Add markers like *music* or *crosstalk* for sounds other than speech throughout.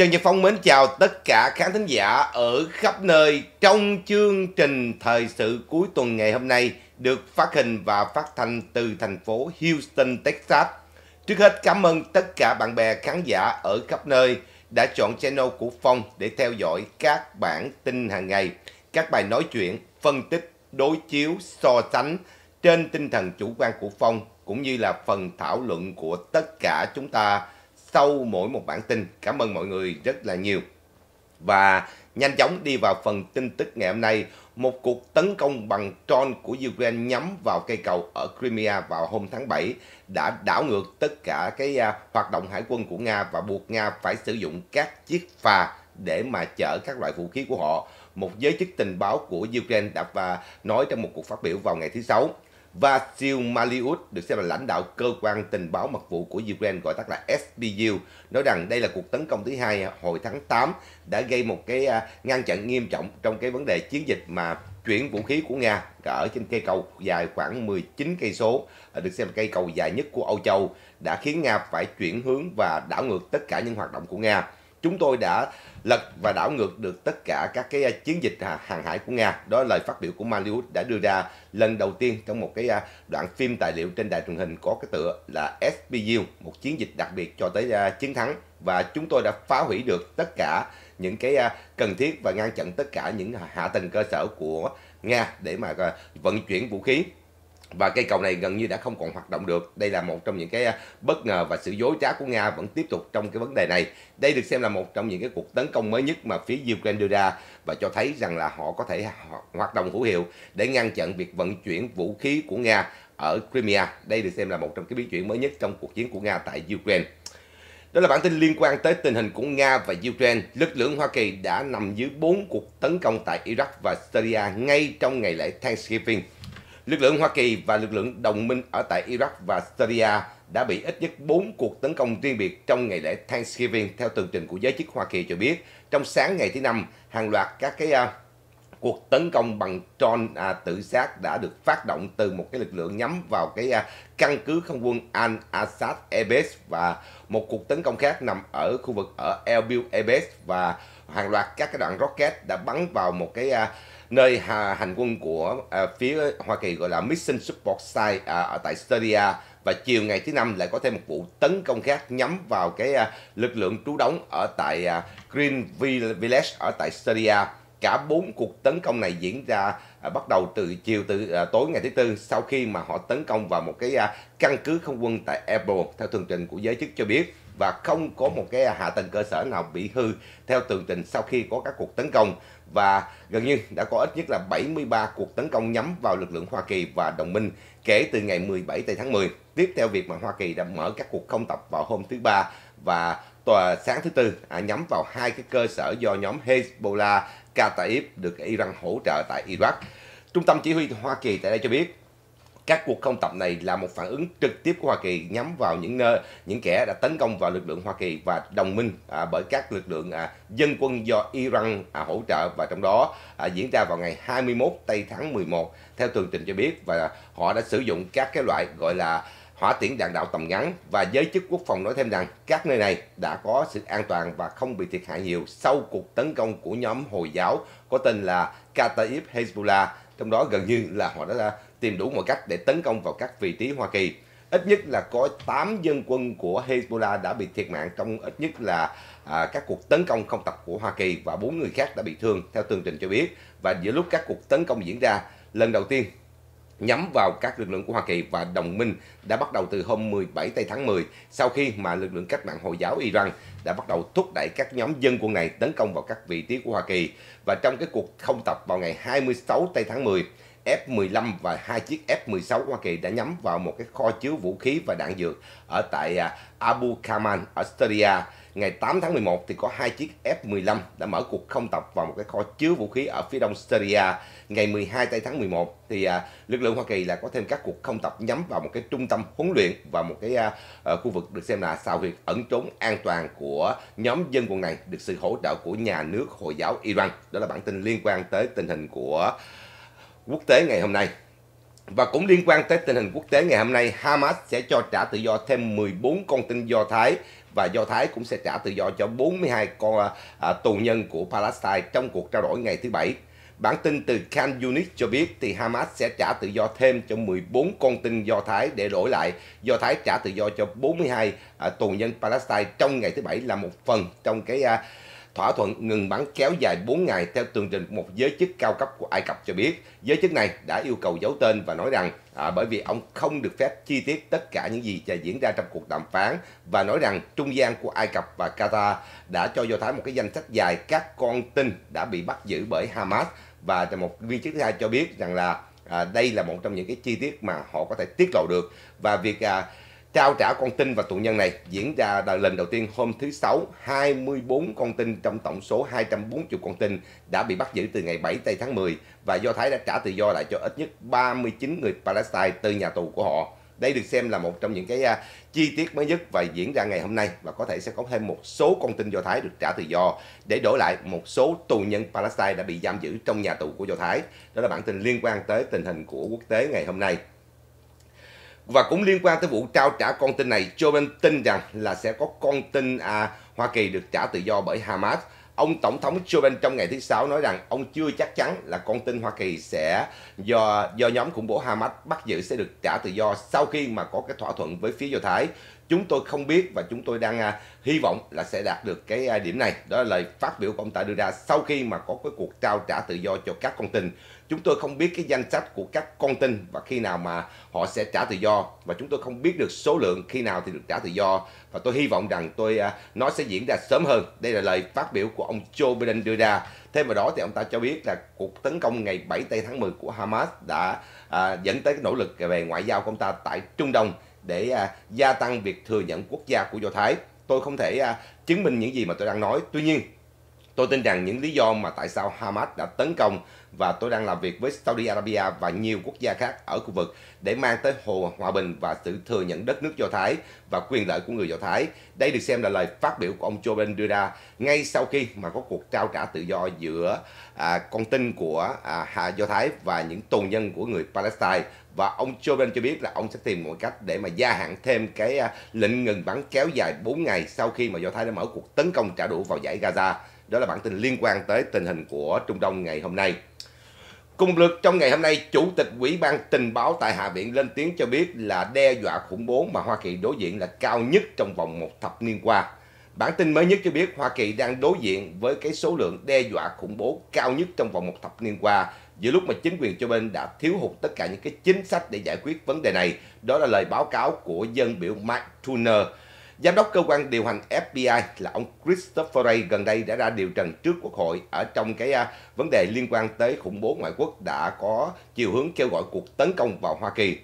Trần Nhật Phong mến chào tất cả khán thính giả ở khắp nơi trong chương trình thời sự cuối tuần ngày hôm nay được phát hình và phát thanh từ thành phố Houston, Texas. Trước hết cảm ơn tất cả bạn bè khán giả ở khắp nơi đã chọn channel của Phong để theo dõi các bản tin hàng ngày, các bài nói chuyện, phân tích, đối chiếu, so sánh trên tinh thần chủ quan của Phong cũng như là phần thảo luận của tất cả chúng ta sau mỗi một bản tin. Cảm ơn mọi người rất là nhiều. Và nhanh chóng đi vào phần tin tức ngày hôm nay. Một cuộc tấn công bằng drone của Ukraine nhắm vào cây cầu ở Crimea vào hôm tháng 7 đã đảo ngược tất cả cái à, hoạt động hải quân của Nga và buộc Nga phải sử dụng các chiếc phà để mà chở các loại vũ khí của họ. Một giới chức tình báo của Ukraine đã và nói trong một cuộc phát biểu vào ngày thứ Sáu. Vasil Maliut được xem là lãnh đạo cơ quan tình báo mật vụ của Ukraine, gọi tắt là SBU nói rằng đây là cuộc tấn công thứ hai hồi tháng 8 đã gây một cái à, ngăn chặn nghiêm trọng trong cái vấn đề chiến dịch mà chuyển vũ khí của Nga ở trên cây cầu dài khoảng 19 cây số à, được xem là cây cầu dài nhất của Âu Châu, đã khiến Nga phải chuyển hướng và đảo ngược tất cả những hoạt động của Nga. Chúng tôi đã lật và đảo ngược được tất cả các cái à, chiến dịch à, hàng hải của Nga. Đó là lời phát biểu của Malius đã đưa ra lần đầu tiên trong một cái à, đoạn phim tài liệu trên đài truyền hình có cái tựa là SBU, một chiến dịch đặc biệt cho tới chiến thắng. Và chúng tôi đã phá hủy được tất cả những cái cần thiết và ngăn chặn tất cả những hạ tầng cơ sở của Nga để mà vận chuyển vũ khí và cây cầu này gần như đã không còn hoạt động được. Đây là một trong những cái à, bất ngờ và sự dối trá của Nga vẫn tiếp tục trong cái vấn đề này. Đây được xem là một trong những cái cuộc tấn công mới nhất mà phía Ukraine đưa ra và cho thấy rằng là họ có thể hoạt động hữu hiệu để ngăn chặn việc vận chuyển vũ khí của Nga ở Crimea. Đây được xem là một trong cái biến chuyển mới nhất trong cuộc chiến của Nga tại Ukraine. Đó là bản tin liên quan tới tình hình của Nga và Ukraine. Lực lượng Hoa Kỳ đã nằm dưới 4 cuộc tấn công tại Iraq và Syria ngay trong ngày lễ Thanksgiving. Lực lượng Hoa Kỳ và lực lượng đồng minh ở tại Iraq và Syria đã bị ít nhất 4 cuộc tấn công riêng biệt trong ngày lễ Thanksgiving theo tường trình của giới chức Hoa Kỳ cho biết. Trong sáng ngày thứ năm, hàng loạt các cái uh, cuộc tấn công bằng drone à, tự sát đã được phát động từ một cái lực lượng nhắm vào cái à, căn cứ không quân Al Assad Airbase và một cuộc tấn công khác nằm ở khu vực ở Erbil Airbase và hàng loạt các cái đoạn rocket đã bắn vào một cái à, nơi hà, hành quân của à, phía Hoa Kỳ gọi là Mission Support Site à, ở tại Syria. Và chiều ngày thứ năm lại có thêm một vụ tấn công khác nhắm vào cái à, lực lượng trú đóng ở tại à, Green Village ở tại Syria. Cả bốn cuộc tấn công này diễn ra à, bắt đầu từ chiều từ à, tối ngày thứ tư sau khi mà họ tấn công vào một cái à, căn cứ không quân tại Apple theo tường trình của giới chức cho biết và không có một cái hạ tầng cơ sở nào bị hư theo tường trình sau khi có các cuộc tấn công và gần như đã có ít nhất là 73 cuộc tấn công nhắm vào lực lượng Hoa Kỳ và đồng minh kể từ ngày 17 tây tháng 10 tiếp theo việc mà Hoa Kỳ đã mở các cuộc không tập vào hôm thứ ba và tòa sáng thứ tư à, nhắm vào hai cái cơ sở do nhóm Hezbollah Kataib được Iran hỗ trợ tại Iraq. Trung tâm chỉ huy Hoa Kỳ tại đây cho biết các cuộc không tập này là một phản ứng trực tiếp của Hoa Kỳ nhắm vào những nơi những kẻ đã tấn công vào lực lượng Hoa Kỳ và đồng minh à, bởi các lực lượng à, dân quân do Iran à, hỗ trợ. Và trong đó à, diễn ra vào ngày 21 tây tháng 11 theo tường trình cho biết và họ đã sử dụng các cái loại gọi là hỏa tiễn đạn đạo tầm ngắn. Và giới chức quốc phòng nói thêm rằng các nơi này đã có sự an toàn và không bị thiệt hại nhiều sau cuộc tấn công của nhóm Hồi giáo có tên là Kataib Hezbollah, trong đó gần như là họ đã tìm đủ mọi cách để tấn công vào các vị trí Hoa Kỳ. Ít nhất là có 8 dân quân của Hezbollah đã bị thiệt mạng trong ít nhất là à, các cuộc tấn công không tập của Hoa Kỳ và bốn người khác đã bị thương theo tường trình cho biết. Và giữa lúc các cuộc tấn công diễn ra, lần đầu tiên nhắm vào các lực lượng của Hoa Kỳ và đồng minh đã bắt đầu từ hôm 17 tây tháng 10 sau khi mà lực lượng cách mạng Hồi giáo Iran đã bắt đầu thúc đẩy các nhóm dân quân này tấn công vào các vị trí của Hoa Kỳ và trong cái cuộc không tập vào ngày 26 tây tháng 10 F-15 và hai chiếc F-16 Hoa Kỳ đã nhắm vào một cái kho chứa vũ khí và đạn dược ở tại à, Abu Kaman ở Syria. Ngày 8 tháng 11 thì có hai chiếc F-15 đã mở cuộc không tập vào một cái kho chứa vũ khí ở phía đông Syria. Ngày 12 tây tháng 11 thì à, lực lượng Hoa Kỳ là có thêm các cuộc không tập nhắm vào một cái trung tâm huấn luyện và một cái à, à, khu vực được xem là xào huyệt ẩn trốn an toàn của nhóm dân quân này được sự hỗ trợ của nhà nước Hồi giáo Iran. Đó là bản tin liên quan tới tình hình của quốc tế ngày hôm nay. Và cũng liên quan tới tình hình quốc tế ngày hôm nay, Hamas sẽ cho trả tự do thêm 14 con tin Do Thái và Do Thái cũng sẽ trả tự do cho 42 con à, à, tù nhân của Palestine trong cuộc trao đổi ngày thứ Bảy. Bản tin từ Khan Yunis cho biết thì Hamas sẽ trả tự do thêm cho 14 con tin Do Thái để đổi lại Do Thái trả tự do cho 42 à, tù nhân Palestine trong ngày thứ Bảy là một phần trong cái à, thỏa thuận ngừng bắn kéo dài 4 ngày theo tường trình một giới chức cao cấp của Ai Cập cho biết. Giới chức này đã yêu cầu giấu tên và nói rằng à, bởi vì ông không được phép chi tiết tất cả những gì diễn ra trong cuộc đàm phán và nói rằng trung gian của Ai Cập và Qatar đã cho Do Thái một cái danh sách dài các con tin đã bị bắt giữ bởi Hamas và một viên chức thứ hai cho biết rằng là à, đây là một trong những cái chi tiết mà họ có thể tiết lộ được và việc à, trao trả con tin và tù nhân này diễn ra lần đầu tiên hôm thứ Sáu, 24 con tin trong tổng số 240 con tin đã bị bắt giữ từ ngày 7 tây tháng 10 và Do Thái đã trả tự do lại cho ít nhất 39 người Palestine từ nhà tù của họ. Đây được xem là một trong những cái uh, chi tiết mới nhất và diễn ra ngày hôm nay và có thể sẽ có thêm một số con tin Do Thái được trả tự do để đổi lại một số tù nhân Palestine đã bị giam giữ trong nhà tù của Do Thái. Đó là bản tin liên quan tới tình hình của quốc tế ngày hôm nay. Và cũng liên quan tới vụ trao trả con tin này, Joe Biden tin rằng là sẽ có con tin à, Hoa Kỳ được trả tự do bởi Hamas. Ông Tổng thống Joe Biden trong ngày thứ Sáu nói rằng ông chưa chắc chắn là con tin Hoa Kỳ sẽ do do nhóm khủng bố Hamas bắt giữ sẽ được trả tự do sau khi mà có cái thỏa thuận với phía Do Thái. Chúng tôi không biết và chúng tôi đang à, hy vọng là sẽ đạt được cái à, điểm này. Đó là lời phát biểu của ông ta đưa ra sau khi mà có cái cuộc trao trả tự do cho các con tin. Chúng tôi không biết cái danh sách của các con tin và khi nào mà họ sẽ trả tự do và chúng tôi không biết được số lượng khi nào thì được trả tự do và tôi hy vọng rằng tôi à, nó sẽ diễn ra sớm hơn. Đây là lời phát biểu của ông Joe Biden đưa ra. Thêm vào đó thì ông ta cho biết là cuộc tấn công ngày 7 tây tháng 10 của Hamas đã à, dẫn tới cái nỗ lực về ngoại giao của ông ta tại Trung Đông để à, gia tăng việc thừa nhận quốc gia của Do Thái. Tôi không thể à, chứng minh những gì mà tôi đang nói. Tuy nhiên, tôi tin rằng những lý do mà tại sao Hamas đã tấn công và tôi đang làm việc với Saudi Arabia và nhiều quốc gia khác ở khu vực để mang tới hồ hòa bình và sự thừa nhận đất nước Do Thái và quyền lợi của người Do Thái. Đây được xem là lời phát biểu của ông Joe Biden đưa ra ngay sau khi mà có cuộc trao trả tự do giữa à, con tin của à, Do Thái và những tù nhân của người Palestine và ông Joe Biden cho biết là ông sẽ tìm mọi cách để mà gia hạn thêm cái à, lệnh ngừng bắn kéo dài 4 ngày sau khi mà Do Thái đã mở cuộc tấn công trả đũa vào giải Gaza. Đó là bản tin liên quan tới tình hình của Trung Đông ngày hôm nay. Cùng lực trong ngày hôm nay, Chủ tịch Ủy ban Tình báo tại Hạ viện lên tiếng cho biết là đe dọa khủng bố mà Hoa Kỳ đối diện là cao nhất trong vòng một thập niên qua. Bản tin mới nhất cho biết Hoa Kỳ đang đối diện với cái số lượng đe dọa khủng bố cao nhất trong vòng một thập niên qua giữa lúc mà chính quyền cho bên đã thiếu hụt tất cả những cái chính sách để giải quyết vấn đề này. Đó là lời báo cáo của dân biểu Mike Turner, Giám đốc cơ quan điều hành FBI là ông Christopher Wray gần đây đã ra điều trần trước Quốc hội ở trong cái uh, vấn đề liên quan tới khủng bố ngoại quốc đã có chiều hướng kêu gọi cuộc tấn công vào Hoa Kỳ.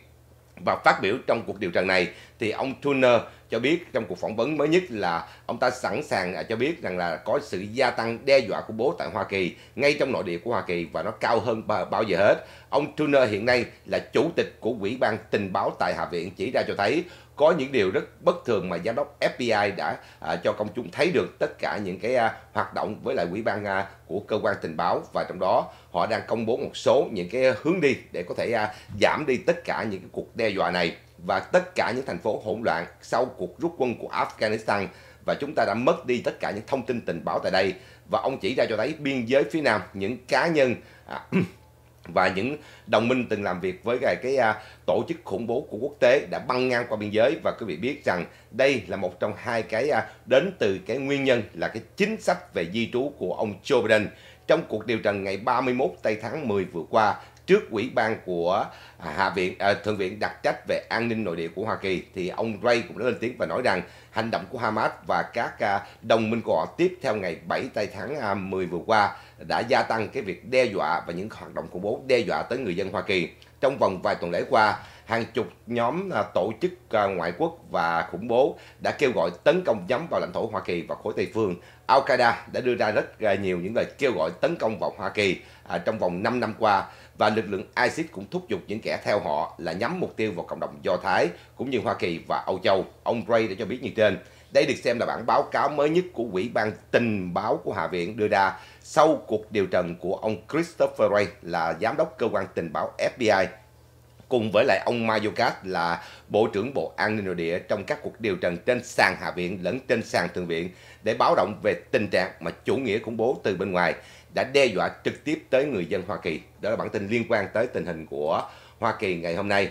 Và phát biểu trong cuộc điều trần này thì ông Turner cho biết trong cuộc phỏng vấn mới nhất là ông ta sẵn sàng à, cho biết rằng là có sự gia tăng đe dọa khủng bố tại Hoa Kỳ ngay trong nội địa của Hoa Kỳ và nó cao hơn bao giờ hết. Ông Turner hiện nay là chủ tịch của Ủy ban tình báo tại Hạ viện chỉ ra cho thấy có những điều rất bất thường mà giám đốc FBI đã à, cho công chúng thấy được tất cả những cái à, hoạt động với lại ủy ban à, của cơ quan tình báo. Và trong đó họ đang công bố một số những cái hướng đi để có thể à, giảm đi tất cả những cái cuộc đe dọa này và tất cả những thành phố hỗn loạn sau cuộc rút quân của Afghanistan. Và chúng ta đã mất đi tất cả những thông tin tình báo tại đây. Và ông chỉ ra cho thấy biên giới phía nam những cá nhân à, và những đồng minh từng làm việc với cái, cái uh, tổ chức khủng bố của quốc tế đã băng ngang qua biên giới. Và quý vị biết rằng đây là một trong hai cái uh, đến từ cái nguyên nhân là cái chính sách về di trú của ông Joe Biden. Trong cuộc điều trần ngày 31 tây tháng 10 vừa qua trước ủy ban của à, hạ viện à, thượng viện đặc trách về an ninh nội địa của Hoa Kỳ thì ông Ray cũng đã lên tiếng và nói rằng hành động của Hamas và các à, đồng minh của họ tiếp theo ngày 7 tây tháng à, 10 vừa qua đã gia tăng cái việc đe dọa và những hoạt động khủng bố đe dọa tới người dân Hoa Kỳ trong vòng vài tuần lễ qua, hàng chục nhóm à, tổ chức à, ngoại quốc và khủng bố đã kêu gọi tấn công nhắm vào lãnh thổ Hoa Kỳ và khối Tây phương. Al-Qaeda đã đưa ra rất à, nhiều những lời kêu gọi tấn công vào Hoa Kỳ trong vòng 5 năm qua và lực lượng ISIS cũng thúc giục những kẻ theo họ là nhắm mục tiêu vào cộng đồng Do Thái cũng như Hoa Kỳ và Âu Châu. Ông Ray đã cho biết như trên. Đây được xem là bản báo cáo mới nhất của Ủy ban tình báo của Hạ viện đưa ra sau cuộc điều trần của ông Christopher Wray là giám đốc cơ quan tình báo FBI cùng với lại ông Mayorkas là Bộ trưởng Bộ An ninh Nội địa trong các cuộc điều trần trên sàn Hạ viện lẫn trên sàn Thượng viện để báo động về tình trạng mà chủ nghĩa khủng bố từ bên ngoài đã đe dọa trực tiếp tới người dân Hoa Kỳ. Đó là bản tin liên quan tới tình hình của Hoa Kỳ ngày hôm nay.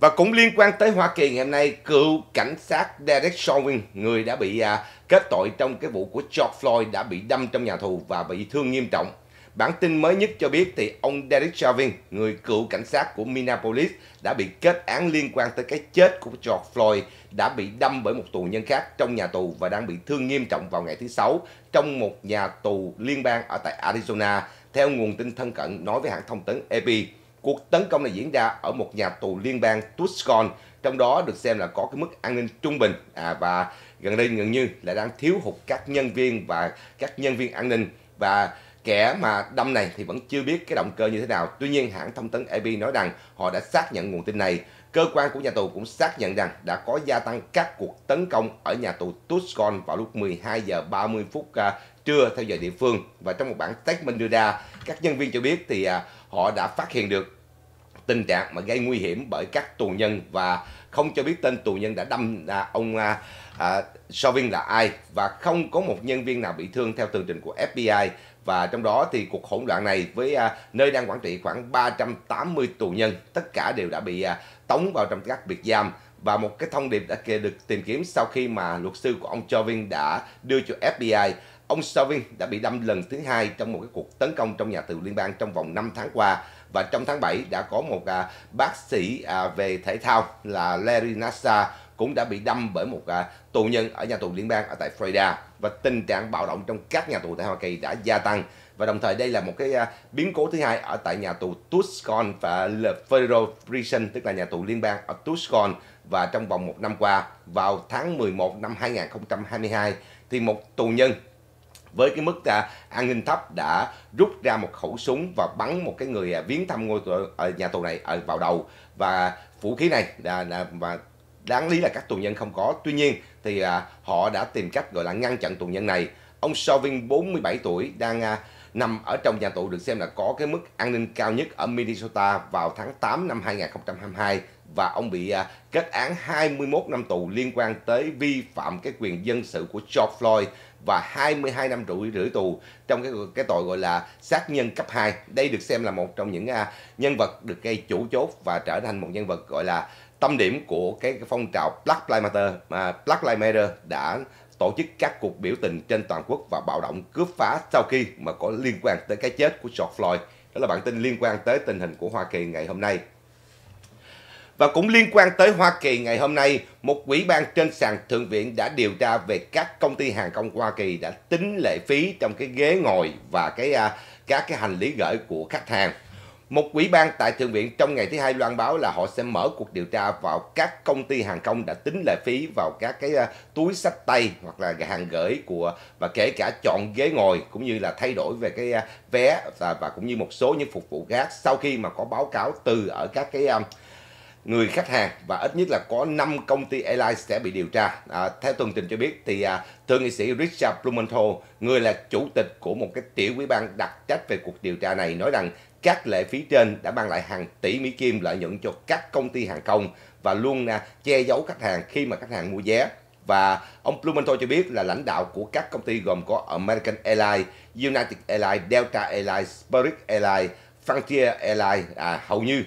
Và cũng liên quan tới Hoa Kỳ ngày hôm nay, cựu cảnh sát Derek Chauvin, người đã bị à, kết tội trong cái vụ của George Floyd đã bị đâm trong nhà tù và bị thương nghiêm trọng. Bản tin mới nhất cho biết thì ông Derek Chauvin, người cựu cảnh sát của Minneapolis, đã bị kết án liên quan tới cái chết của George Floyd, đã bị đâm bởi một tù nhân khác trong nhà tù và đang bị thương nghiêm trọng vào ngày thứ Sáu trong một nhà tù liên bang ở tại Arizona, theo nguồn tin thân cận nói với hãng thông tấn AP. Cuộc tấn công này diễn ra ở một nhà tù liên bang Tucson, trong đó được xem là có cái mức an ninh trung bình à, và gần đây gần như là đang thiếu hụt các nhân viên và các nhân viên an ninh và kẻ mà đâm này thì vẫn chưa biết cái động cơ như thế nào. Tuy nhiên hãng thông tấn AP nói rằng họ đã xác nhận nguồn tin này. Cơ quan của nhà tù cũng xác nhận rằng đã có gia tăng các cuộc tấn công ở nhà tù Tucson vào lúc 12 giờ 30 phút uh, trưa theo giờ địa phương và trong một bản statement đưa ra các nhân viên cho biết thì uh, họ đã phát hiện được tình trạng mà gây nguy hiểm bởi các tù nhân và không cho biết tên tù nhân đã đâm à, ông à, à, Chauvin là ai và không có một nhân viên nào bị thương theo tường trình của FBI và trong đó thì cuộc hỗn loạn này với à, nơi đang quản trị khoảng 380 tù nhân tất cả đều đã bị à, tống vào trong các biệt giam. Và một cái thông điệp đã được tìm kiếm sau khi mà luật sư của ông Chauvin đã đưa cho FBI ông Chauvin đã bị đâm lần thứ hai trong một cái cuộc tấn công trong nhà tù liên bang trong vòng 5 tháng qua. Và trong tháng 7 đã có một à, bác sĩ à, về thể thao là Larry Nassar cũng đã bị đâm bởi một à, tù nhân ở nhà tù liên bang ở tại Florida. Và tình trạng bạo động trong các nhà tù tại Hoa Kỳ đã gia tăng. Và đồng thời đây là một cái à, biến cố thứ hai ở tại nhà tù Tucson và Le Federal Prison tức là nhà tù liên bang ở Tucson và trong vòng một năm qua vào tháng 11 năm 2022 thì một tù nhân với cái mức à, an ninh thấp đã rút ra một khẩu súng và bắn một cái người à, viếng thăm ngôi tù, ở nhà tù này ở vào đầu. Và vũ khí này là, là và đáng lý là các tù nhân không có. Tuy nhiên thì à, họ đã tìm cách gọi là ngăn chặn tù nhân này. Ông Chauvin 47 tuổi đang à, nằm ở trong nhà tù được xem là có cái mức an ninh cao nhất ở Minnesota vào tháng 8 năm 2022 và ông bị à, kết án 21 năm tù liên quan tới vi phạm cái quyền dân sự của George Floyd và 22 năm rưỡi rưỡi tù trong cái cái tội gọi là sát nhân cấp 2. Đây được xem là một trong những uh, nhân vật được gây chủ chốt và trở thành một nhân vật gọi là tâm điểm của cái, cái phong trào Black Lives Matter mà Black Lives Matter đã tổ chức các cuộc biểu tình trên toàn quốc và bạo động cướp phá sau khi mà có liên quan tới cái chết của George Floyd. Đó là bản tin liên quan tới tình hình của Hoa Kỳ ngày hôm nay. Và cũng liên quan tới Hoa Kỳ ngày hôm nay, một quỹ ban trên sàn Thượng viện đã điều tra về các công ty hàng không Hoa Kỳ đã tính lệ phí trong cái ghế ngồi và cái à, các cái hành lý gửi của khách hàng. Một quỹ ban tại Thượng viện trong ngày thứ hai loan báo là họ sẽ mở cuộc điều tra vào các công ty hàng không đã tính lệ phí vào các cái uh, túi sách tay hoặc là hàng gửi của và kể cả chọn ghế ngồi cũng như là thay đổi về cái uh, vé và, và cũng như một số những phục vụ khác sau khi mà có báo cáo từ ở các cái uh, người khách hàng và ít nhất là có 5 công ty airlines sẽ bị điều tra. À, theo tường trình cho biết thì à, thượng nghị sĩ Richard Blumenthal, người là chủ tịch của một cái tiểu ủy ban đặc trách về cuộc điều tra này nói rằng các lệ phí trên đã mang lại hàng tỷ Mỹ Kim lợi nhuận cho các công ty hàng không và luôn à, che giấu khách hàng khi mà khách hàng mua vé. Và ông Blumenthal cho biết là lãnh đạo của các công ty gồm có American Airlines, United Airlines, Delta Airlines, Spirit Airlines, Frontier Airlines à, hầu như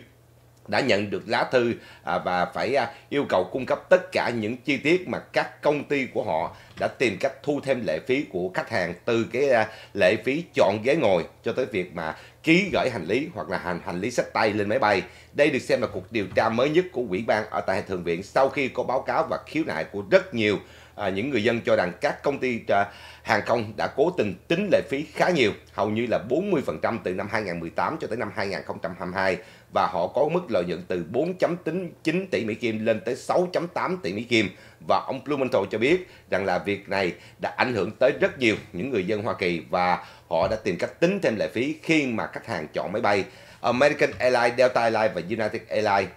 đã nhận được lá thư à, và phải à, yêu cầu cung cấp tất cả những chi tiết mà các công ty của họ đã tìm cách thu thêm lệ phí của khách hàng từ cái à, lệ phí chọn ghế ngồi cho tới việc mà ký gửi hành lý hoặc là hành hành lý sách tay lên máy bay. Đây được xem là cuộc điều tra mới nhất của ủy ban ở tại thượng viện sau khi có báo cáo và khiếu nại của rất nhiều à, những người dân cho rằng các công ty à, hàng không đã cố tình tính lệ phí khá nhiều, hầu như là 40% từ năm 2018 cho tới năm 2022 và họ có mức lợi nhuận từ 4.9 tỷ Mỹ Kim lên tới 6.8 tỷ Mỹ Kim và ông Blumenthal cho biết rằng là việc này đã ảnh hưởng tới rất nhiều những người dân Hoa Kỳ và họ đã tìm cách tính thêm lệ phí khi mà khách hàng chọn máy bay. American Airlines, Delta Airlines và United Airlines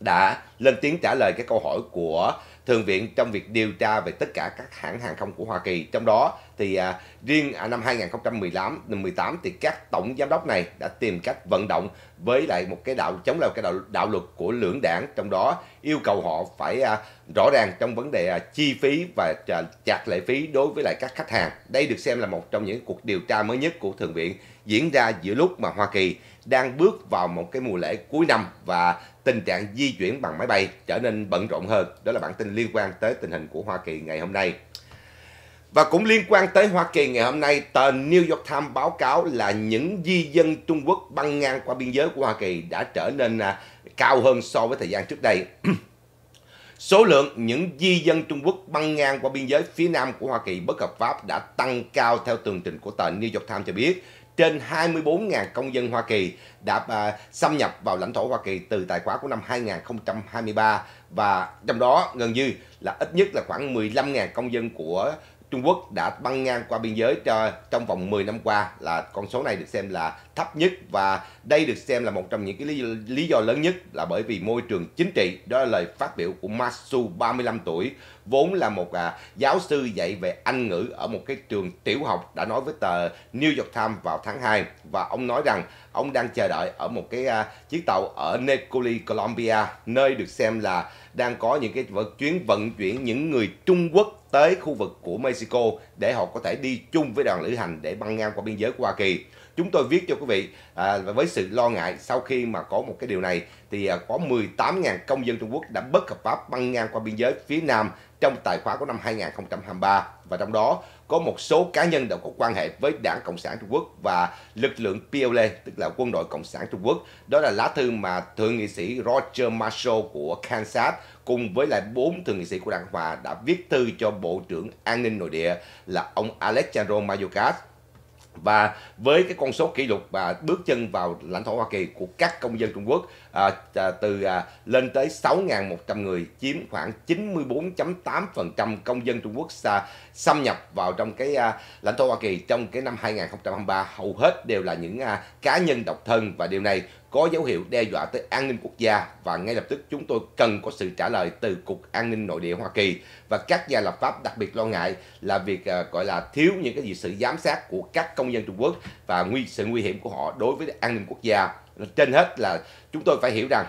đã lên tiếng trả lời cái câu hỏi của Thượng viện trong việc điều tra về tất cả các hãng hàng không của Hoa Kỳ. Trong đó thì à, riêng à, năm 2018 18 thì các tổng giám đốc này đã tìm cách vận động với lại một cái đạo chống lại cái đạo đạo luật của lưỡng đảng trong đó yêu cầu họ phải à, rõ ràng trong vấn đề à, chi phí và à, chặt lệ phí đối với lại các khách hàng. Đây được xem là một trong những cuộc điều tra mới nhất của thượng viện diễn ra giữa lúc mà Hoa Kỳ đang bước vào một cái mùa lễ cuối năm và tình trạng di chuyển bằng máy bay trở nên bận rộn hơn. Đó là bản tin liên quan tới tình hình của Hoa Kỳ ngày hôm nay. Và cũng liên quan tới Hoa Kỳ ngày hôm nay, tờ New York Times báo cáo là những di dân Trung Quốc băng ngang qua biên giới của Hoa Kỳ đã trở nên à, cao hơn so với thời gian trước đây. *clears throat* Số lượng những di dân Trung Quốc băng ngang qua biên giới phía nam của Hoa Kỳ bất hợp pháp đã tăng cao theo tường trình của tờ New York Times cho biết trên 24.000 công dân Hoa Kỳ đã à, xâm nhập vào lãnh thổ Hoa Kỳ từ tài khoá của năm 2023 và trong đó gần như là ít nhất là khoảng 15.000 công dân của Trung Quốc đã băng ngang qua biên giới cho, trong vòng 10 năm qua là con số này được xem là thấp nhất và đây được xem là một trong những cái lý, lý do lớn nhất là bởi vì môi trường chính trị đó là lời phát biểu của Masu 35 tuổi vốn là một à, giáo sư dạy về Anh ngữ ở một cái trường tiểu học đã nói với tờ New York Times vào tháng 2 và ông nói rằng ông đang chờ đợi ở một cái à, chiếc tàu ở Necoli, Colombia nơi được xem là đang có những cái chuyến vận chuyển những người Trung Quốc tới khu vực của Mexico để họ có thể đi chung với đoàn lữ hành để băng ngang qua biên giới của Hoa Kỳ. Chúng tôi viết cho quý vị à, với sự lo ngại sau khi mà có một cái điều này thì à, có 18.000 công dân Trung Quốc đã bất hợp pháp băng ngang qua biên giới phía Nam trong tài khoá của năm 2023 và trong đó có một số cá nhân đã có quan hệ với Đảng Cộng sản Trung Quốc và lực lượng PLA tức là quân đội Cộng sản Trung Quốc. Đó là lá thư mà thượng nghị sĩ Roger Marshall của Kansas cùng với lại bốn thượng nghị sĩ của Đảng Hòa đã viết thư cho Bộ trưởng An ninh Nội địa là ông Alejandro Mayorkas và với cái con số kỷ lục và bước chân vào lãnh thổ Hoa Kỳ của các công dân Trung Quốc à, à, từ à, lên tới 6.100 người chiếm khoảng 94.8% công dân Trung Quốc xa, xâm nhập vào trong cái à, lãnh thổ Hoa Kỳ trong cái năm 2023 hầu hết đều là những à, cá nhân độc thân và điều này có dấu hiệu đe dọa tới an ninh quốc gia và ngay lập tức chúng tôi cần có sự trả lời từ Cục An ninh Nội địa Hoa Kỳ và các nhà lập pháp đặc biệt lo ngại là việc uh, gọi là thiếu những cái gì sự giám sát của các công dân Trung Quốc và nguy sự nguy hiểm của họ đối với an ninh quốc gia. Trên hết là chúng tôi phải hiểu rằng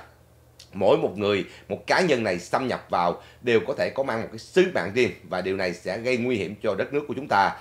mỗi một người, một cá nhân này xâm nhập vào đều có thể có mang một cái sứ mạng riêng và điều này sẽ gây nguy hiểm cho đất nước của chúng ta.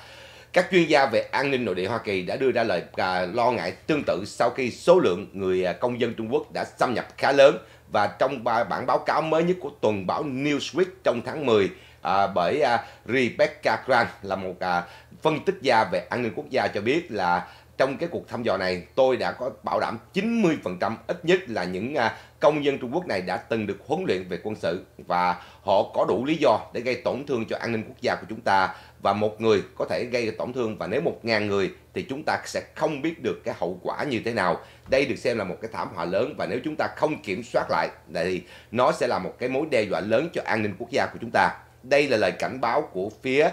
Các chuyên gia về an ninh nội địa Hoa Kỳ đã đưa ra lời à, lo ngại tương tự sau khi số lượng người à, công dân Trung Quốc đã xâm nhập khá lớn. Và trong bản báo cáo mới nhất của tuần báo Newsweek trong tháng 10 à, bởi à, Rebecca Grant là một à, phân tích gia về an ninh quốc gia cho biết là trong cái cuộc thăm dò này tôi đã có bảo đảm 90% ít nhất là những à, công dân Trung Quốc này đã từng được huấn luyện về quân sự. Và họ có đủ lý do để gây tổn thương cho an ninh quốc gia của chúng ta và một người có thể gây tổn thương và nếu một ngàn người thì chúng ta sẽ không biết được cái hậu quả như thế nào đây được xem là một cái thảm họa lớn và nếu chúng ta không kiểm soát lại thì nó sẽ là một cái mối đe dọa lớn cho an ninh quốc gia của chúng ta đây là lời cảnh báo của phía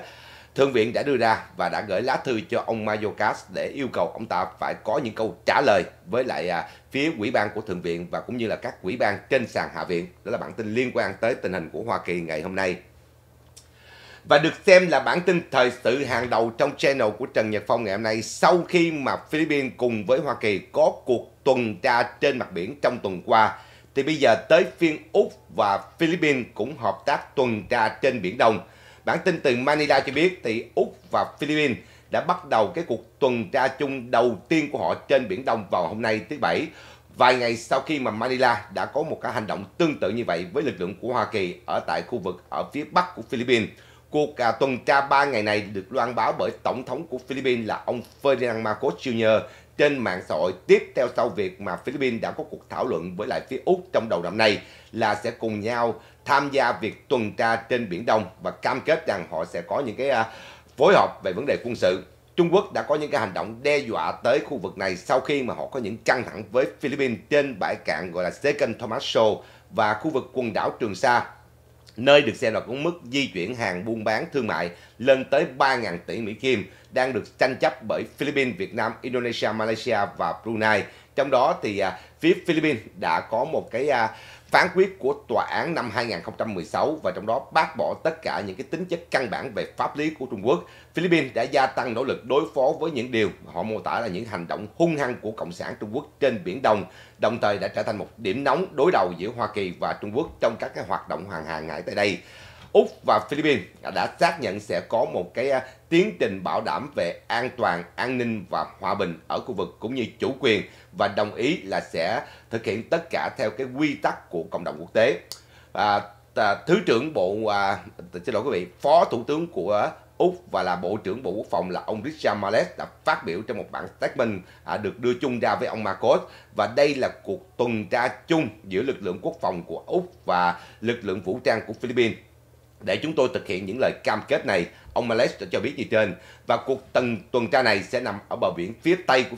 Thượng viện đã đưa ra và đã gửi lá thư cho ông Mayorkas để yêu cầu ông ta phải có những câu trả lời với lại à, phía quỹ ban của Thượng viện và cũng như là các quỹ ban trên sàn Hạ viện. Đó là bản tin liên quan tới tình hình của Hoa Kỳ ngày hôm nay. Và được xem là bản tin thời sự hàng đầu trong channel của Trần Nhật Phong ngày hôm nay sau khi mà Philippines cùng với Hoa Kỳ có cuộc tuần tra trên mặt biển trong tuần qua thì bây giờ tới phiên Úc và Philippines cũng hợp tác tuần tra trên Biển Đông. Bản tin từ Manila cho biết thì Úc và Philippines đã bắt đầu cái cuộc tuần tra chung đầu tiên của họ trên Biển Đông vào hôm nay thứ Bảy. Vài ngày sau khi mà Manila đã có một cái hành động tương tự như vậy với lực lượng của Hoa Kỳ ở tại khu vực ở phía bắc của Philippines. Cuộc à, tuần tra 3 ngày này được loan báo bởi Tổng thống của Philippines là ông Ferdinand Marcos Jr. trên mạng xã hội tiếp theo sau việc mà Philippines đã có cuộc thảo luận với lại phía Úc trong đầu năm nay là sẽ cùng nhau tham gia việc tuần tra trên Biển Đông và cam kết rằng họ sẽ có những cái à, phối hợp về vấn đề quân sự. Trung Quốc đã có những cái hành động đe dọa tới khu vực này sau khi mà họ có những căng thẳng với Philippines trên bãi cạn gọi là Second Thomas Show và khu vực quần đảo Trường Sa nơi được xem là có mức di chuyển hàng buôn bán thương mại lên tới 3.000 tỷ Mỹ Kim đang được tranh chấp bởi Philippines, Việt Nam, Indonesia, Malaysia và Brunei. Trong đó thì à, phía Philippines đã có một cái à, phán quyết của tòa án năm 2016 và trong đó bác bỏ tất cả những cái tính chất căn bản về pháp lý của Trung Quốc. Philippines đã gia tăng nỗ lực đối phó với những điều họ mô tả là những hành động hung hăng của Cộng sản Trung Quốc trên Biển Đông, đồng thời đã trở thành một điểm nóng đối đầu giữa Hoa Kỳ và Trung Quốc trong các cái hoạt động hàng hàng hải tại đây. Úc và Philippines đã xác nhận sẽ có một cái à, tiến trình bảo đảm về an toàn, an ninh và hòa bình ở khu vực cũng như chủ quyền và đồng ý là sẽ thực hiện tất cả theo cái quy tắc của cộng đồng quốc tế. À, à Thứ trưởng Bộ à, xin lỗi quý vị, Phó Thủ tướng của Úc và là Bộ trưởng Bộ Quốc phòng là ông Richard Marles đã phát biểu trong một bản statement à, được đưa chung ra với ông Marcos và đây là cuộc tuần tra chung giữa lực lượng quốc phòng của Úc và lực lượng vũ trang của Philippines để chúng tôi thực hiện những lời cam kết này, ông Males đã cho biết như trên. Và cuộc tần tuần tra này sẽ nằm ở bờ biển phía tây của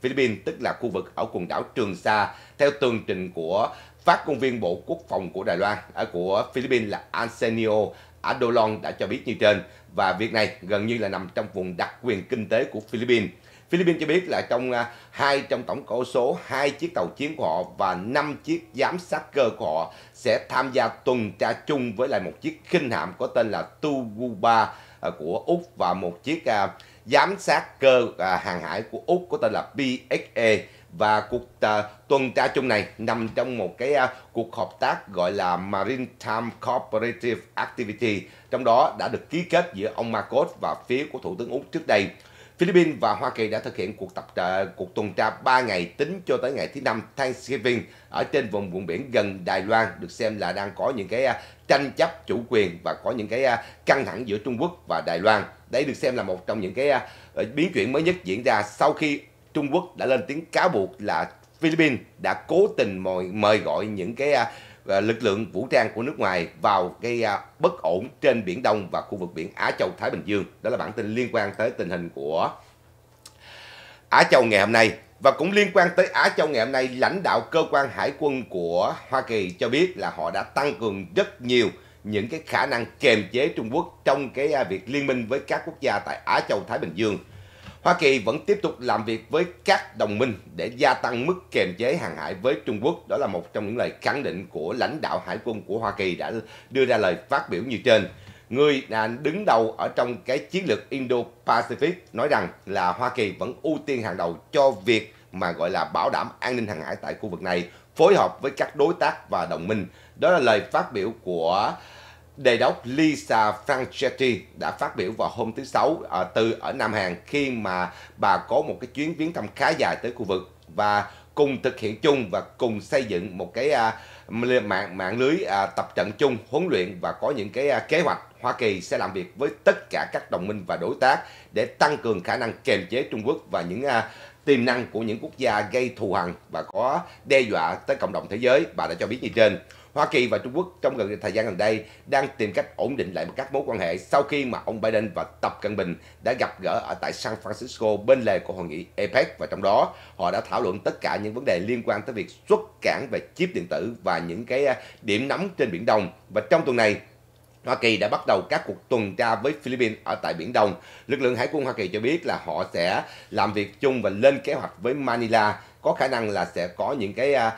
Philippines, tức là khu vực ở quần đảo Trường Sa, theo tường trình của phát ngôn viên Bộ Quốc phòng của Đài Loan, ở của Philippines là Arsenio Adolon đã cho biết như trên. Và việc này gần như là nằm trong vùng đặc quyền kinh tế của Philippines. Philippines cho biết là trong à, hai trong tổng cổ số hai chiếc tàu chiến của họ và năm chiếc giám sát cơ của họ sẽ tham gia tuần tra chung với lại một chiếc khinh hạm có tên là Tuguba à, của Úc và một chiếc à, giám sát cơ hàng hải của Úc có tên là PXE và cuộc uh, tuần tra chung này nằm trong một cái uh, cuộc hợp tác gọi là Maritime Cooperative Activity. Trong đó đã được ký kết giữa ông Marcos và phía của Thủ tướng Úc trước đây. Philippines và Hoa Kỳ đã thực hiện cuộc tập uh, cuộc tuần tra 3 ngày tính cho tới ngày thứ năm Thanksgiving ở trên vùng vùng biển gần Đài Loan được xem là đang có những cái uh, tranh chấp chủ quyền và có những cái uh, căng thẳng giữa Trung Quốc và Đài Loan. Đây được xem là một trong những cái uh, biến chuyển mới nhất diễn ra sau khi Trung Quốc đã lên tiếng cáo buộc là Philippines đã cố tình mời, mời gọi những cái uh, À, lực lượng vũ trang của nước ngoài vào gây à, bất ổn trên Biển Đông và khu vực biển Á Châu Thái Bình Dương. Đó là bản tin liên quan tới tình hình của Á Châu ngày hôm nay. Và cũng liên quan tới Á Châu ngày hôm nay, lãnh đạo cơ quan hải quân của Hoa Kỳ cho biết là họ đã tăng cường rất nhiều những cái khả năng kềm chế Trung Quốc trong cái à, việc liên minh với các quốc gia tại Á Châu Thái Bình Dương. Hoa Kỳ vẫn tiếp tục làm việc với các đồng minh để gia tăng mức kềm chế hàng hải với Trung Quốc. Đó là một trong những lời khẳng định của lãnh đạo hải quân của Hoa Kỳ đã đưa ra lời phát biểu như trên. Người đứng đầu ở trong cái chiến lược Indo-Pacific nói rằng là Hoa Kỳ vẫn ưu tiên hàng đầu cho việc mà gọi là bảo đảm an ninh hàng hải tại khu vực này, phối hợp với các đối tác và đồng minh. Đó là lời phát biểu của Đề đốc Lisa Franchetti đã phát biểu vào hôm thứ Sáu à, từ ở Nam Hàn khi mà bà có một cái chuyến viếng thăm khá dài tới khu vực và cùng thực hiện chung và cùng xây dựng một cái à, mạng mạng lưới à, tập trận chung, huấn luyện và có những cái à, kế hoạch. Hoa Kỳ sẽ làm việc với tất cả các đồng minh và đối tác để tăng cường khả năng kềm chế Trung Quốc và những à, tiềm năng của những quốc gia gây thù hằn và có đe dọa tới cộng đồng thế giới. Bà đã cho biết như trên. Hoa Kỳ và Trung Quốc trong gần thời gian gần đây đang tìm cách ổn định lại các mối quan hệ sau khi mà ông Biden và Tập Cận Bình đã gặp gỡ ở tại San Francisco bên lề của hội nghị APEC và trong đó họ đã thảo luận tất cả những vấn đề liên quan tới việc xuất cảng về chip điện tử và những cái à, điểm nóng trên Biển Đông. Và trong tuần này, Hoa Kỳ đã bắt đầu các cuộc tuần tra với Philippines ở tại Biển Đông. Lực lượng Hải quân Hoa Kỳ cho biết là họ sẽ làm việc chung và lên kế hoạch với Manila. Có khả năng là sẽ có những cái uh,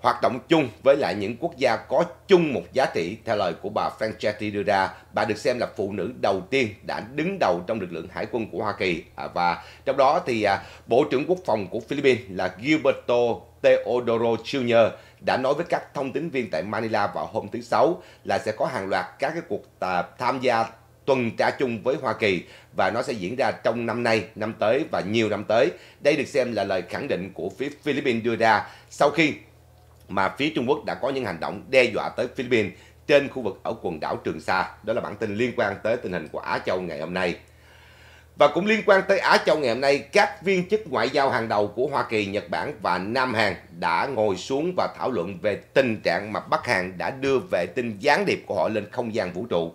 hoạt động chung với lại những quốc gia có chung một giá trị theo lời của bà Franchetti đưa ra. Bà được xem là phụ nữ đầu tiên đã đứng đầu trong lực lượng hải quân của Hoa Kỳ à, và trong đó thì à, Bộ trưởng Quốc phòng của Philippines là Gilberto Teodoro Jr. đã nói với các thông tín viên tại Manila vào hôm thứ Sáu là sẽ có hàng loạt các cái cuộc tham gia tuần tra chung với Hoa Kỳ và nó sẽ diễn ra trong năm nay, năm tới và nhiều năm tới. Đây được xem là lời khẳng định của phía Philippines đưa ra sau khi mà phía Trung Quốc đã có những hành động đe dọa tới Philippines trên khu vực ở quần đảo Trường Sa. Đó là bản tin liên quan tới tình hình của Á Châu ngày hôm nay. Và cũng liên quan tới Á Châu ngày hôm nay, các viên chức ngoại giao hàng đầu của Hoa Kỳ, Nhật Bản và Nam Hàn đã ngồi xuống và thảo luận về tình trạng mà Bắc Hàn đã đưa vệ tinh gián điệp của họ lên không gian vũ trụ.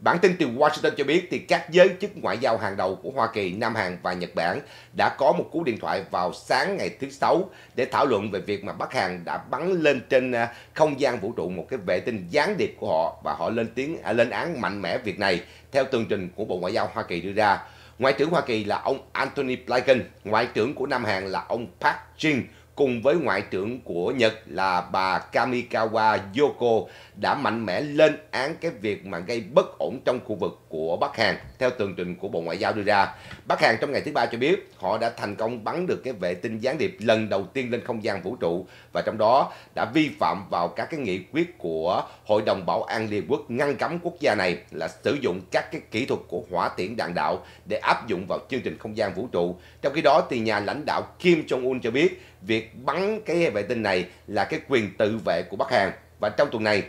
Bản tin từ Washington cho biết thì các giới chức ngoại giao hàng đầu của Hoa Kỳ, Nam Hàn và Nhật Bản đã có một cú điện thoại vào sáng ngày thứ Sáu để thảo luận về việc mà Bắc Hàn đã bắn lên trên à, không gian vũ trụ một cái vệ tinh gián điệp của họ và họ lên tiếng à, lên án mạnh mẽ việc này theo tường trình của Bộ Ngoại giao Hoa Kỳ đưa ra. Ngoại trưởng Hoa Kỳ là ông Anthony Blinken, ngoại trưởng của Nam Hàn là ông Park Jin cùng với Ngoại trưởng của Nhật là bà Kamikawa Yoko đã mạnh mẽ lên án cái việc mà gây bất ổn trong khu vực của Bắc Hàn, theo tường trình của Bộ Ngoại giao đưa ra. Bắc Hàn trong ngày thứ ba cho biết họ đã thành công bắn được cái vệ tinh gián điệp lần đầu tiên lên không gian vũ trụ và trong đó đã vi phạm vào các cái nghị quyết của Hội đồng Bảo an Liên Quốc ngăn cấm quốc gia này là sử dụng các cái kỹ thuật của hỏa tiễn đạn đạo để áp dụng vào chương trình không gian vũ trụ. Trong khi đó thì nhà lãnh đạo Kim Jong-un cho biết việc bắn cái vệ tinh này là cái quyền tự vệ của Bắc Hàn. Và trong tuần này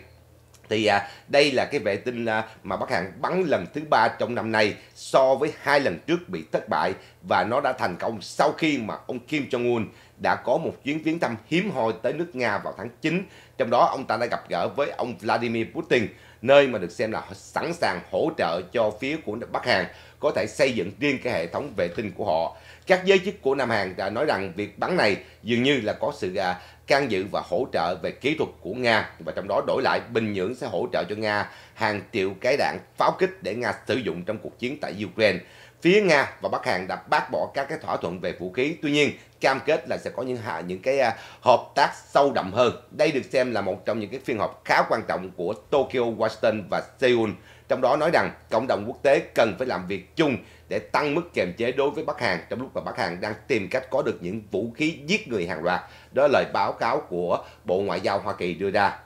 thì à, đây là cái vệ tinh à, mà Bắc Hàn bắn lần thứ ba trong năm nay so với hai lần trước bị thất bại. Và nó đã thành công sau khi mà ông Kim Jong Un đã có một chuyến viếng thăm hiếm hoi tới nước Nga vào tháng 9 trong đó ông ta đã gặp gỡ với ông Vladimir Putin nơi mà được xem là sẵn sàng hỗ trợ cho phía của Bắc Hàn có thể xây dựng riêng cái hệ thống vệ tinh của họ các giới chức của Nam Hàn đã nói rằng việc bắn này dường như là có sự à, can dự và hỗ trợ về kỹ thuật của Nga và trong đó đổi lại, Bình Nhưỡng sẽ hỗ trợ cho Nga hàng triệu cái đạn pháo kích để Nga sử dụng trong cuộc chiến tại Ukraine. Phía Nga và Bắc Hàn đã bác bỏ các cái thỏa thuận về vũ khí. Tuy nhiên, cam kết là sẽ có những hạ những cái à, hợp tác sâu đậm hơn. Đây được xem là một trong những cái phiên họp khá quan trọng của Tokyo, Washington và Seoul. Trong đó nói rằng cộng đồng quốc tế cần phải làm việc chung để tăng mức kiềm chế đối với Bắc Hàn trong lúc mà Bắc Hàn đang tìm cách có được những vũ khí giết người hàng loạt. Đó là lời báo cáo của Bộ Ngoại giao Hoa Kỳ đưa ra.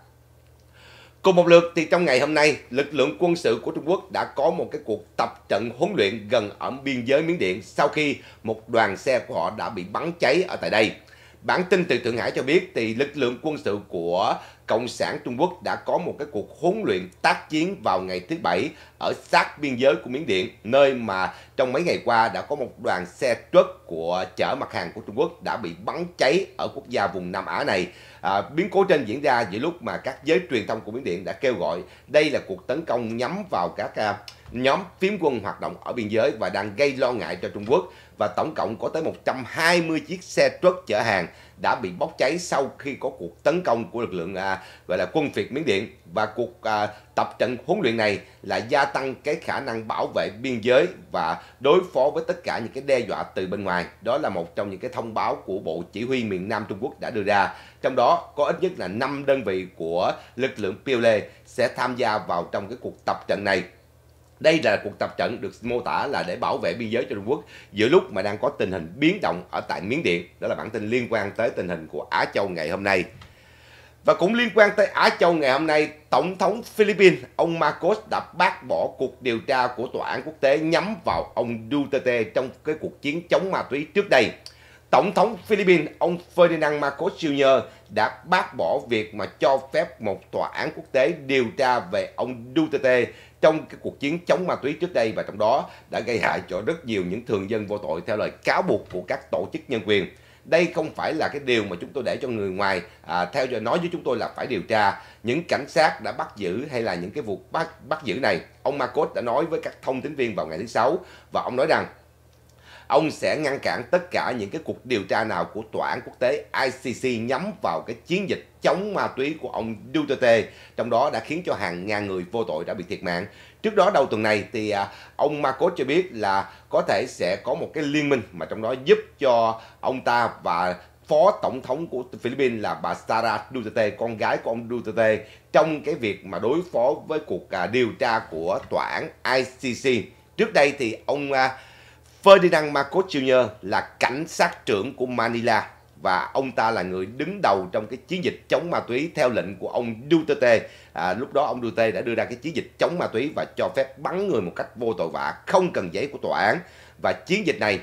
Cùng một lượt thì trong ngày hôm nay, lực lượng quân sự của Trung Quốc đã có một cái cuộc tập trận huấn luyện gần ở biên giới Miến Điện sau khi một đoàn xe của họ đã bị bắn cháy ở tại đây. Bản tin từ Thượng Hải cho biết thì lực lượng quân sự của Cộng sản Trung Quốc đã có một cái cuộc huấn luyện tác chiến vào ngày thứ Bảy ở sát biên giới của Miến Điện, nơi mà trong mấy ngày qua đã có một đoàn xe truck của chở mặt hàng của Trung Quốc đã bị bắn cháy ở quốc gia vùng Nam Á này. À, biến cố trên diễn ra giữa lúc mà các giới truyền thông của Miến Điện đã kêu gọi đây là cuộc tấn công nhắm vào các à, nhóm phiến quân hoạt động ở biên giới và đang gây lo ngại cho Trung Quốc và tổng cộng có tới 120 chiếc xe truck chở hàng đã bị bốc cháy sau khi có cuộc tấn công của lực lượng à, gọi là quân Việt Miến Điện và cuộc à, tập trận huấn luyện này là gia tăng cái khả năng bảo vệ biên giới và đối phó với tất cả những cái đe dọa từ bên ngoài. Đó là một trong những cái thông báo của Bộ Chỉ huy miền Nam Trung Quốc đã đưa ra. Trong đó có ít nhất là 5 đơn vị của lực lượng PLA sẽ tham gia vào trong cái cuộc tập trận này đây là cuộc tập trận được mô tả là để bảo vệ biên giới cho Trung Quốc giữa lúc mà đang có tình hình biến động ở tại Miến Điện. Đó là bản tin liên quan tới tình hình của Á Châu ngày hôm nay. Và cũng liên quan tới Á Châu ngày hôm nay, Tổng thống Philippines ông Marcos đã bác bỏ cuộc điều tra của Tòa án quốc tế nhắm vào ông Duterte trong cái cuộc chiến chống ma túy trước đây. Tổng thống Philippines ông Ferdinand Marcos Jr. đã bác bỏ việc mà cho phép một tòa án quốc tế điều tra về ông Duterte trong cái cuộc chiến chống ma túy trước đây và trong đó đã gây hại cho rất nhiều những thường dân vô tội theo lời cáo buộc của các tổ chức nhân quyền. Đây không phải là cái điều mà chúng tôi để cho người ngoài à, theo giờ nói với chúng tôi là phải điều tra. Những cảnh sát đã bắt giữ hay là những cái vụ bắt bắt giữ này, ông Marcos đã nói với các thông tin viên vào ngày thứ sáu và ông nói rằng ông sẽ ngăn cản tất cả những cái cuộc điều tra nào của tòa án quốc tế ICC nhắm vào cái chiến dịch chống ma túy của ông Duterte, trong đó đã khiến cho hàng ngàn người vô tội đã bị thiệt mạng. Trước đó đầu tuần này thì à, ông Marcos cho biết là có thể sẽ có một cái liên minh mà trong đó giúp cho ông ta và phó tổng thống của Philippines là bà Sara Duterte, con gái của ông Duterte trong cái việc mà đối phó với cuộc à, điều tra của tòa án ICC. Trước đây thì ông à, Ferdinand Marcos Jr. là cảnh sát trưởng của Manila và ông ta là người đứng đầu trong cái chiến dịch chống ma túy theo lệnh của ông Duterte. À, lúc đó ông Duterte đã đưa ra cái chiến dịch chống ma túy và cho phép bắn người một cách vô tội vạ, không cần giấy của tòa án. Và chiến dịch này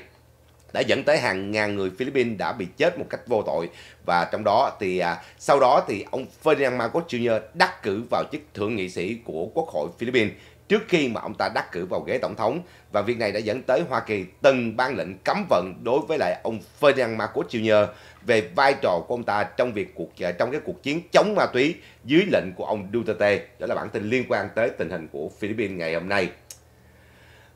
đã dẫn tới hàng ngàn người Philippines đã bị chết một cách vô tội và trong đó thì à, sau đó thì ông Ferdinand Marcos Jr. đắc cử vào chức thượng nghị sĩ của Quốc hội Philippines trước khi mà ông ta đắc cử vào ghế tổng thống và việc này đã dẫn tới Hoa Kỳ từng ban lệnh cấm vận đối với lại ông Ferdinand Marcos Jr về vai trò của ông ta trong việc cuộc ờ, trong cái cuộc chiến chống ma túy dưới lệnh của ông Duterte. Đó là bản tin liên quan tới tình hình của Philippines ngày hôm nay.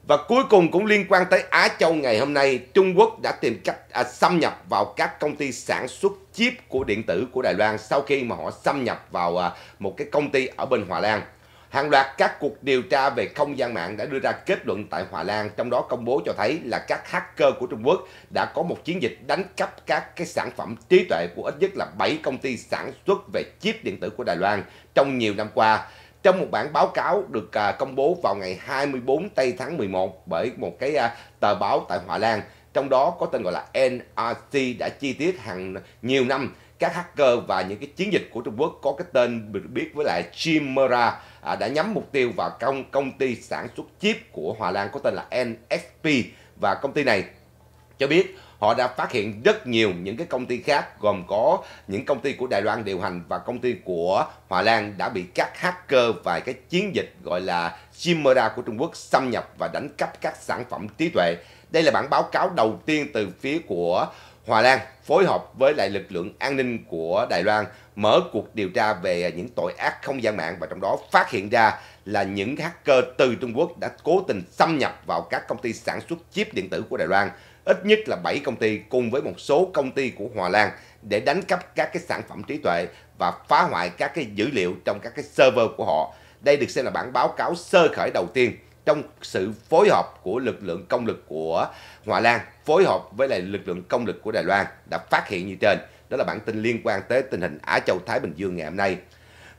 Và cuối cùng cũng liên quan tới Á Châu ngày hôm nay, Trung Quốc đã tìm cách à, xâm nhập vào các công ty sản xuất chip của điện tử của Đài Loan sau khi mà họ xâm nhập vào à, một cái công ty ở bên Hòa Lan. Hàng loạt các cuộc điều tra về không gian mạng đã đưa ra kết luận tại Hòa Lan, trong đó công bố cho thấy là các hacker của Trung Quốc đã có một chiến dịch đánh cắp các cái sản phẩm trí tuệ của ít nhất là 7 công ty sản xuất về chip điện tử của Đài Loan trong nhiều năm qua. Trong một bản báo cáo được à, công bố vào ngày 24 tây tháng 11 bởi một cái à, tờ báo tại Hòa Lan, trong đó có tên gọi là NRC đã chi tiết hàng nhiều năm các hacker và những cái chiến dịch của Trung Quốc có cái tên được biết với lại Chimera à, đã nhắm mục tiêu vào công công ty sản xuất chip của Hòa Lan có tên là NXP và công ty này cho biết họ đã phát hiện rất nhiều những cái công ty khác gồm có những công ty của Đài Loan điều hành và công ty của Hòa Lan đã bị các hacker và cái chiến dịch gọi là Chimera của Trung Quốc xâm nhập và đánh cắp các sản phẩm trí tuệ. Đây là bản báo cáo đầu tiên từ phía của Hòa Lan phối hợp với lại lực lượng an ninh của Đài Loan mở cuộc điều tra về những tội ác không gian mạng và trong đó phát hiện ra là những hacker từ Trung Quốc đã cố tình xâm nhập vào các công ty sản xuất chip điện tử của Đài Loan, ít nhất là 7 công ty cùng với một số công ty của Hòa Lan để đánh cắp các cái sản phẩm trí tuệ và phá hoại các cái dữ liệu trong các cái server của họ. Đây được xem là bản báo cáo sơ khởi đầu tiên trong sự phối hợp của lực lượng công lực của Hòa Lan phối hợp với lại lực lượng công lực của Đài Loan đã phát hiện như trên. Đó là bản tin liên quan tới tình hình Á Châu Thái Bình Dương ngày hôm nay.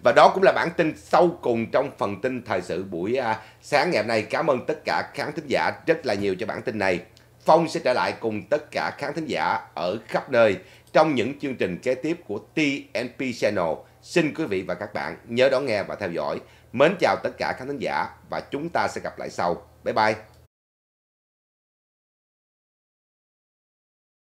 Và đó cũng là bản tin sâu cùng trong phần tin thời sự buổi à, sáng ngày hôm nay. Cảm ơn tất cả khán thính giả rất là nhiều cho bản tin này. Phong sẽ trở lại cùng tất cả khán thính giả ở khắp nơi trong những chương trình kế tiếp của TNP Channel. Xin quý vị và các bạn nhớ đón nghe và theo dõi. Mến chào tất cả khán thính giả và chúng ta sẽ gặp lại sau. Bye bye.